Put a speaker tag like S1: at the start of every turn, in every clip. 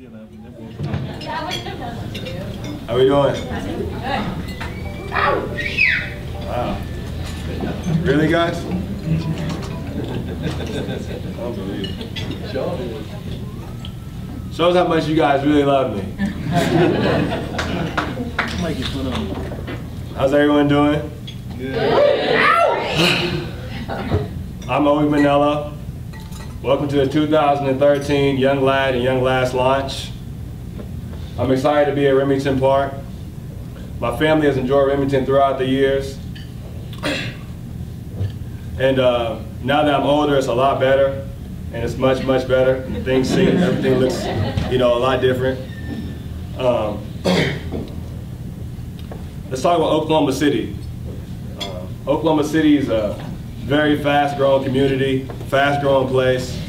S1: How we doing? Wow. Really, guys? Unbelievable. Shows how much you guys really love me. How's everyone doing? Good. I'm Obi Muonelo. Welcome to the 2013 Young Lad and Young Lass launch. I'm excited to be at Remington Park. My family has enjoyed Remington throughout the years. And uh, now that I'm older, it's a lot better, and it's much, much better. Things seem, everything looks, you know, a lot different. Um, let's talk about Oklahoma City. Uh, Oklahoma City is a very fast-growing community, fast-growing place,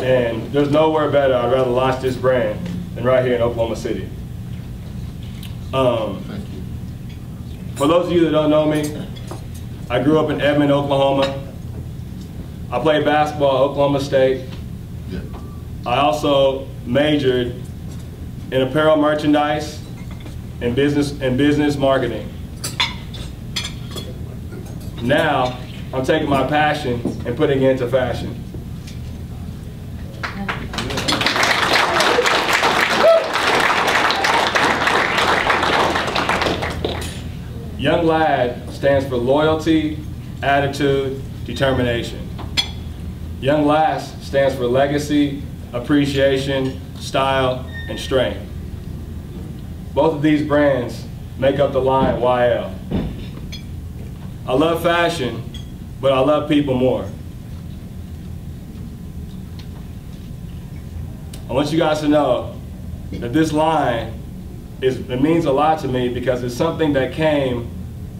S1: and there's nowhere better I'd rather launch this brand than right here in Oklahoma City. Um, for those of you that don't know me, I grew up in Edmond, Oklahoma. I played basketball at Oklahoma State. I also majored in apparel merchandise and business and business marketing. Now, I'm taking my passion and putting it into fashion. Young Lad stands for loyalty, attitude, determination. Young Lass stands for legacy, appreciation, style, and strength. Both of these brands make up the line YL. I love fashion, but I love people more. I want you guys to know that this line is, it means a lot to me because it's something that came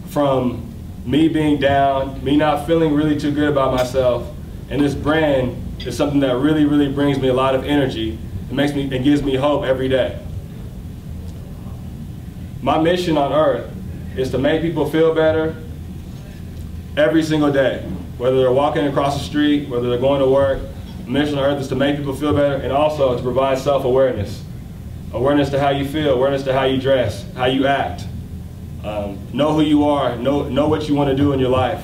S1: from me being down, me not feeling really too good about myself, and this brand is something that really, really brings me a lot of energy. It makes me, it gives me hope every day. My mission on earth is to make people feel better every single day. Whether they're walking across the street, whether they're going to work, the mission on earth is to make people feel better and also to provide self-awareness. Awareness to how you feel, awareness to how you dress, how you act. Um, know who you are, know, know what you want to do in your life.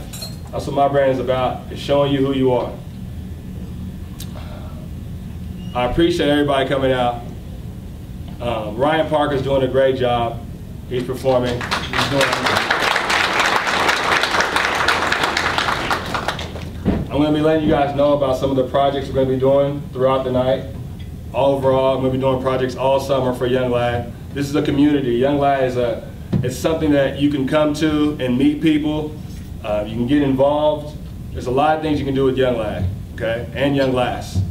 S1: That's what my brand is about, is showing you who you are. I appreciate everybody coming out. Um, Ryan Parker's doing a great job. He's performing. He's doing I'm going to be letting you guys know about some of the projects we're going to be doing throughout the night. Overall, I'm going to be doing projects all summer for Young Lad. This is a community. Young Lad is a, it's something that you can come to and meet people. Uh, you can get involved. There's a lot of things you can do with Young Lad, okay, and Young Lass.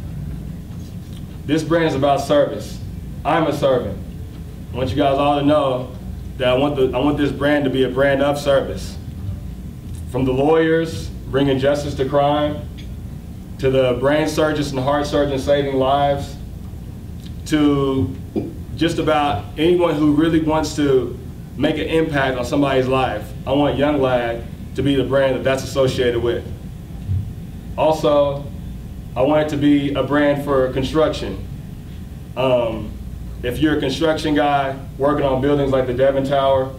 S1: This brand is about service. I'm a servant. I want you guys all to know that I want, the, I want this brand to be a brand of service. From the lawyers bringing justice to crime, to the brain surgeons and heart surgeons saving lives, to just about anyone who really wants to make an impact on somebody's life. I want Young Lad to be the brand that that's associated with. Also, I want it to be a brand for construction. Um, if you're a construction guy working on buildings like the Devon Tower,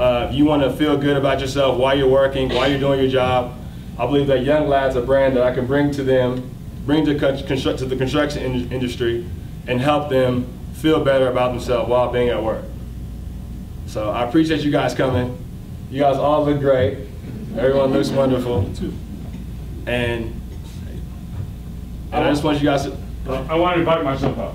S1: uh, you want to feel good about yourself while you're working, while you're doing your job, I believe that Young Lad's a brand that I can bring to them, bring to, to the construction in industry, and help them feel better about themselves while being at work. So I appreciate you guys coming. You guys all look great. Everyone looks wonderful. And, and I just want you guys to.
S2: I want to invite myself up.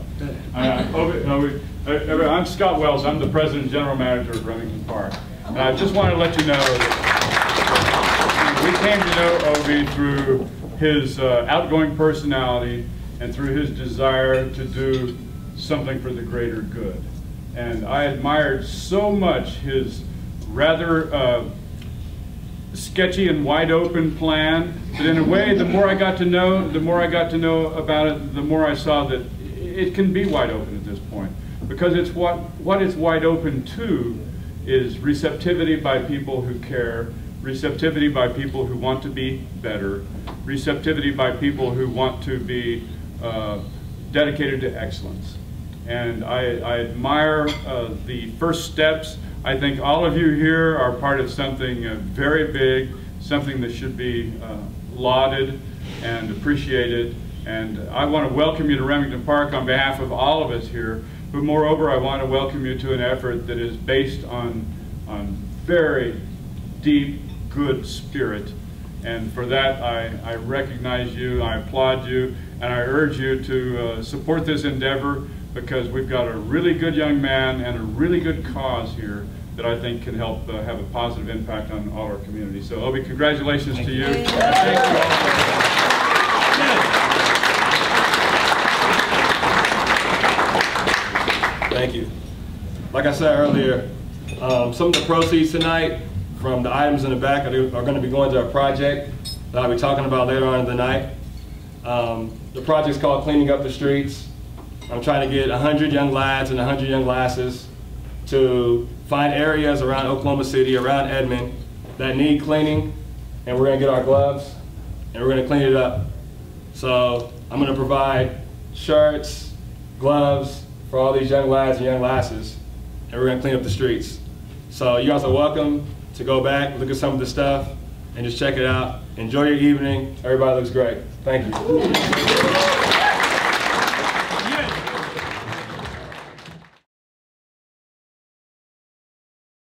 S2: Uh, over, no, we, uh, I'm Scott Wells. I'm the president and general manager of Remington Park. And I just want to let you know we came to know Obi through his uh, outgoing personality and through his desire to do something for the greater good. And I admired so much his rather uh, sketchy and wide open plan. But in a way, the more I got to know, the more I got to know about it, the more I saw that it can be wide open at this point. Because it's what, what it's wide open to is receptivity by people who care receptivity by people who want to be better, receptivity by people who want to be uh, dedicated to excellence. And I, I admire uh, the first steps. I think all of you here are part of something uh, very big, something that should be uh, lauded and appreciated. And I want to welcome you to Remington Park on behalf of all of us here. But moreover, I want to welcome you to an effort that is based on, on very deep, good spirit. And for that, I, I recognize you, I applaud you, and I urge you to uh, support this endeavor because we've got a really good young man and a really good cause here that I think can help uh, have a positive impact on all our community. So, Obi, congratulations to you. Thank you.
S1: Thank you. Like I said earlier, um, some of the proceeds tonight from the items in the back are, are going to be going to a project that I'll be talking about later on in the night. Um, the project's called Cleaning Up the Streets. I'm trying to get 100 young lads and 100 young lasses to find areas around Oklahoma City, around Edmond, that need cleaning, and we're going to get our gloves and we're going to clean it up. So I'm going to provide shirts, gloves, for all these young lads and young lasses, and we're gonna clean up the streets. So you guys are welcome to go back, look at some of the stuff, and just check it out. Enjoy your evening. Everybody looks great. Thank you.